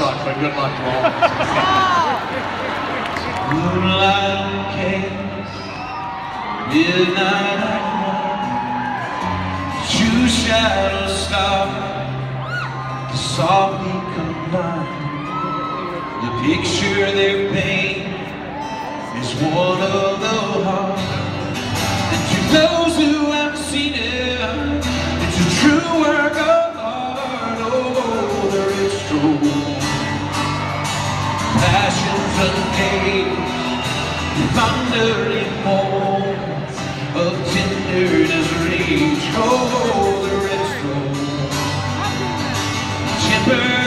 suck, but good luck to all. Moonlight chaos, midnight two shadows stop to softly combine. The picture they paint is one of the heart. And to those who haven't seen it, it's a true work of suffocating Thundering moans of tenderness rage Cold ritual Temper